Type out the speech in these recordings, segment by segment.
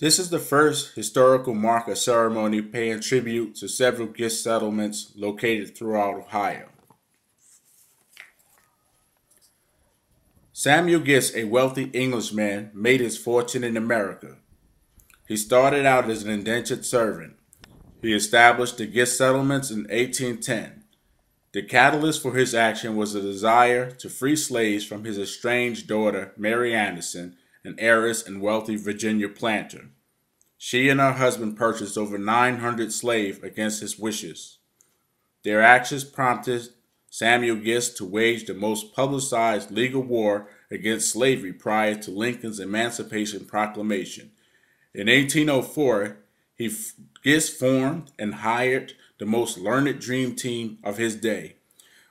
This is the first historical marker ceremony paying tribute to several Gist settlements located throughout Ohio. Samuel Gist, a wealthy Englishman, made his fortune in America. He started out as an indentured servant. He established the Gist settlements in 1810. The catalyst for his action was a desire to free slaves from his estranged daughter, Mary Anderson, an heiress and wealthy Virginia planter. She and her husband purchased over 900 slaves against his wishes. Their actions prompted Samuel Gist to wage the most publicized legal war against slavery prior to Lincoln's Emancipation Proclamation. In 1804, he Gist formed and hired the most learned dream team of his day.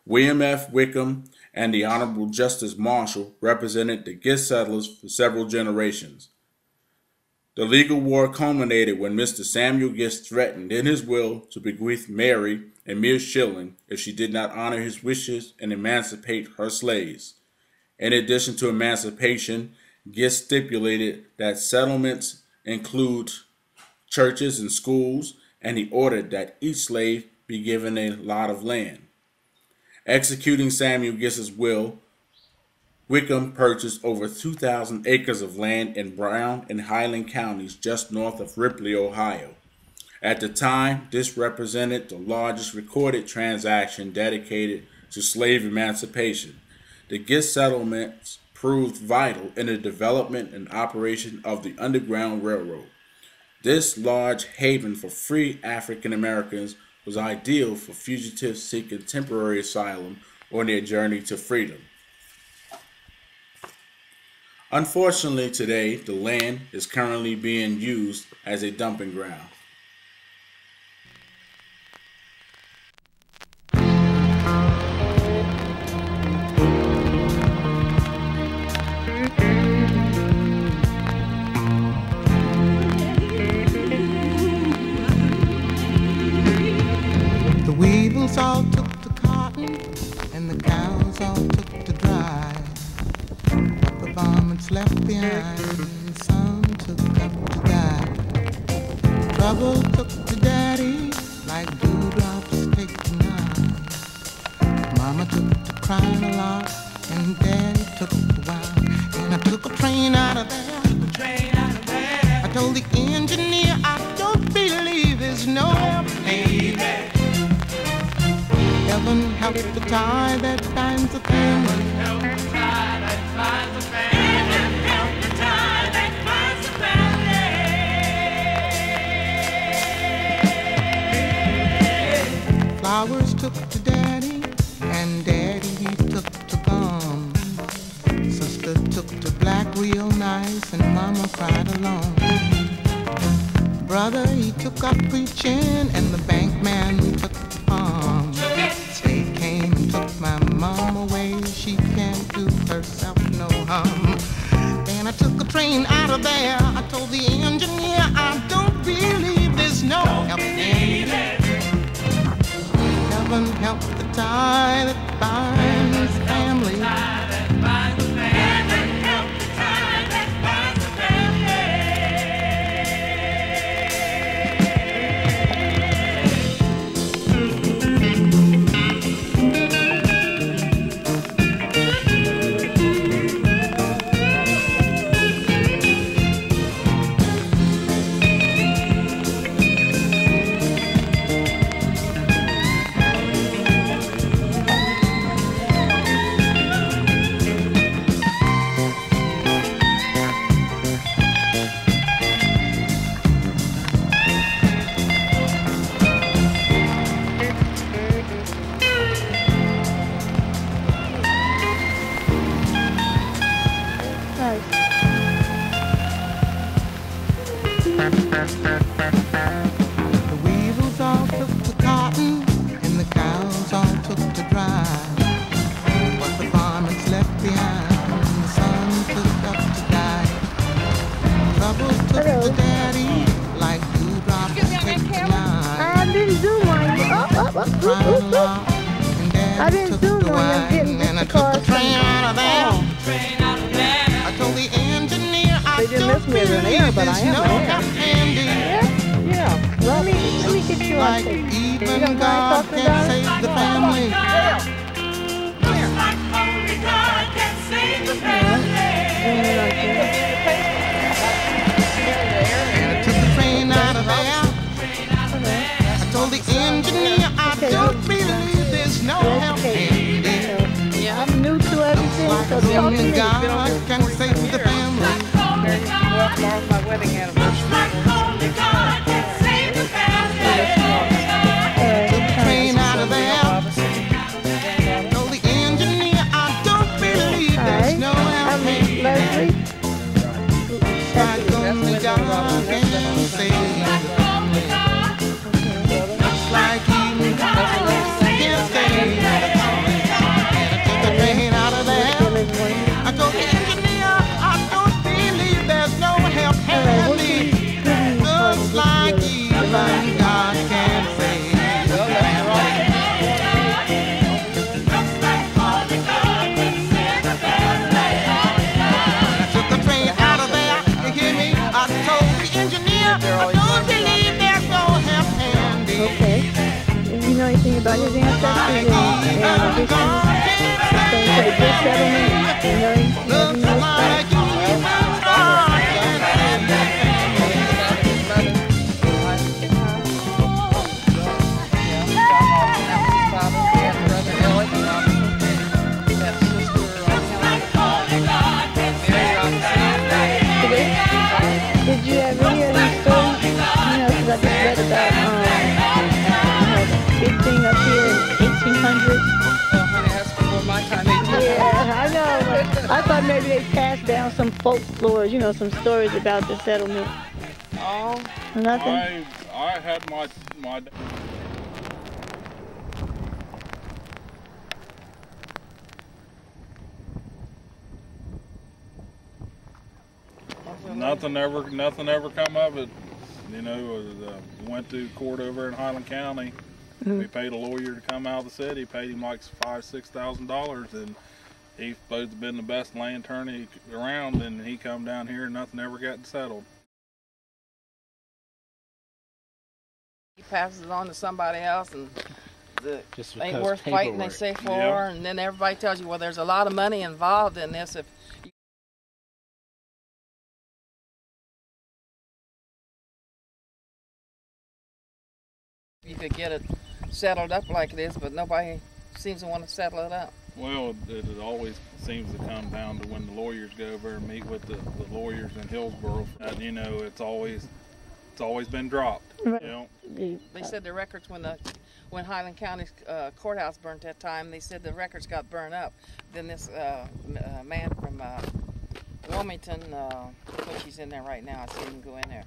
William F. Wickham and the Honorable Justice Marshall represented the Gist settlers for several generations. The legal war culminated when Mr. Samuel Gist threatened in his will to bequeath Mary a mere shilling if she did not honor his wishes and emancipate her slaves. In addition to emancipation, Gist stipulated that settlements include churches and schools, and he ordered that each slave be given a lot of land. Executing Samuel Gist's will, Wickham purchased over 2,000 acres of land in Brown and Highland counties just north of Ripley, Ohio. At the time, this represented the largest recorded transaction dedicated to slave emancipation. The Gist settlements proved vital in the development and operation of the Underground Railroad. This large haven for free African Americans was ideal for fugitives seeking temporary asylum on their journey to freedom. Unfortunately, today, the land is currently being used as a dumping ground. The left behind, some took up to die. Trouble took to daddy, like dewdrops take to nine. Mama took to crying a lot, and daddy took to wine. And I took a train out of there. I told the engineer I don't believe there's no navy. Heaven help the tie that binds the family. Flowers took to daddy, and daddy he took to gum. Sister took to black real nice, and mama cried alone. Brother he took up preaching, and the bank man tie I didn't the on you, wine, didn't and I took the train out of there. I told the engineer I Did you don't miss swear on air, but I am. no I am. help handy. Yeah, yeah. Let me let me get you on Like tape. You even don't mind God talking can about it? save the family. Only. God can ancestors and? God So you know, folklore, you know, some stories about the settlement. Oh, Nothing. I I had my my nothing ever nothing ever come of it. You know, uh, went to court over in Highland County. We paid a lawyer to come out of the city, paid him like five six thousand dollars, and he's supposed to have been the best land attorney around, and he come down here and nothing ever got settled. he passes it on to somebody else and the, Just ain't because worth fighting, they say for, Yeah. and then everybody tells you, well, there's a lot of money involved in this. If you could get it settled up like it is, but nobody seems to want to settle it up. Well, it, it always seems to come down to when the lawyers go over and meet with the, the lawyers in Hillsboro. And, you know, it's always it's always been dropped. Right. You know, They said the records when the when Highland County uh, courthouse burnt that time, they said the records got burned up. Then this uh, m- uh, man from uh, Wilmington, uh, which he's in there right now, I seen him go in there,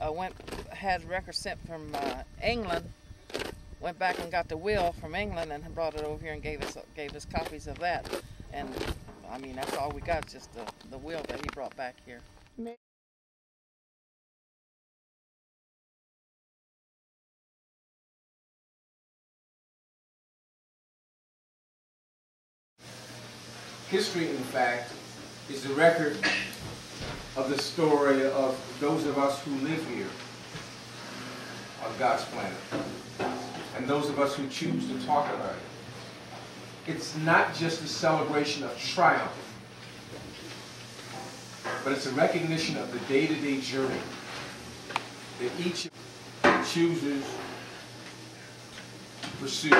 uh, went had records sent from uh, England. Went back and got the will from England and brought it over here and gave us gave us copies of that. And I mean that's all we got, just the, the will that he brought back here. History, in fact, is the record of the story of those of us who live here on God's planet, those of us who choose to talk about it. It's not just a celebration of triumph, but it's a recognition of the day-to-day journey that each chooses to pursue,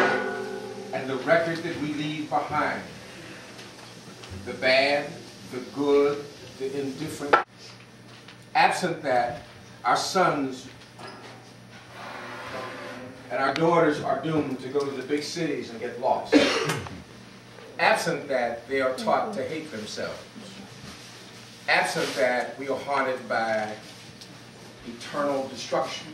and the record that we leave behind the bad, the good, the indifferent. Absent that, our sons and our daughters are doomed to go to the big cities and get lost. Absent that, they are taught to hate themselves. Absent that, we are haunted by eternal destruction.